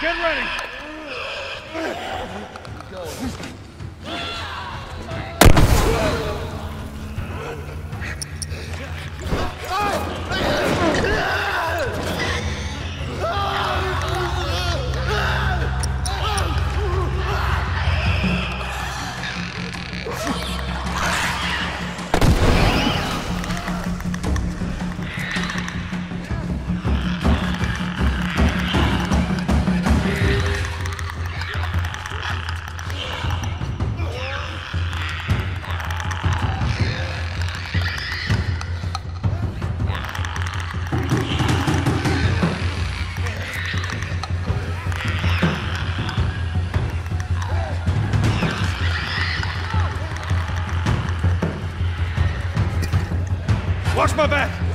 Get ready. Go. Watch my back!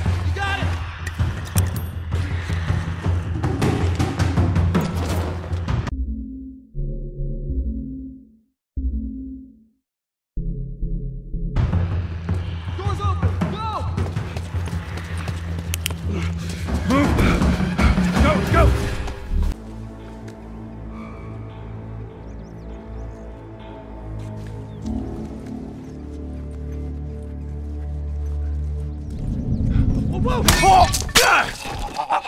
whoa! Oh!